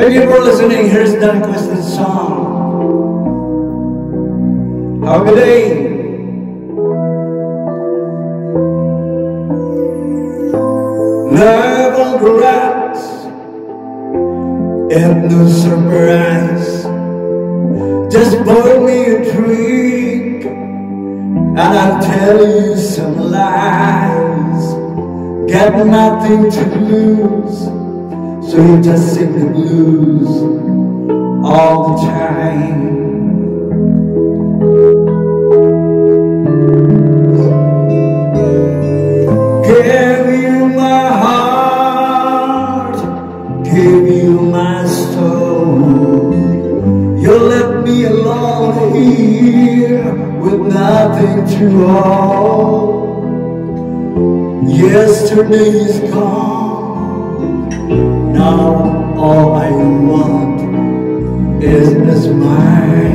Thank you for listening. Here's Dan Quest's song. Have a day. Never regrets and no surprise. Just pour me a drink and I'll tell you some lies. Got nothing to lose. So you just sing the blues all the time. Give you my heart, give you my soul. You left me alone here with nothing to hold. Yesterday's gone. Now all I want is a smile.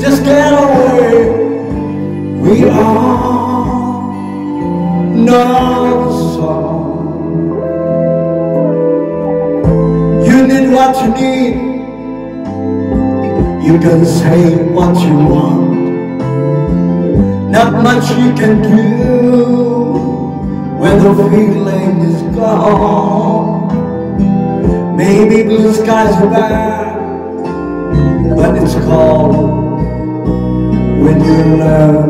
Just get away. We are the song. You need what you need. You can say what you want. Not much you can do when the feeling is gone. Maybe blue skies are bad, but it's cold when your love's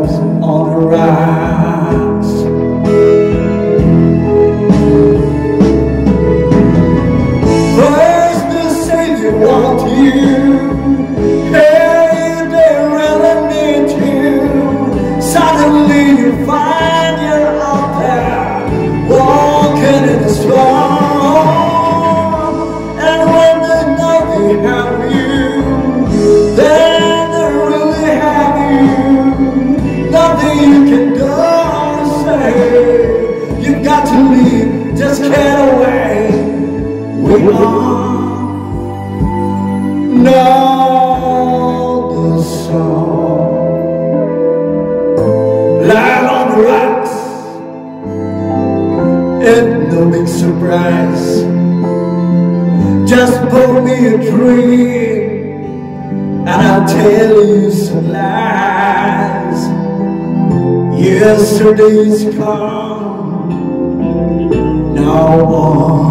got to leave, just get away. We all know the song. Lie on the rocks, and no big surprise. Just pour me a drink, and I'll tell you some lies. Yesterday's gone, now all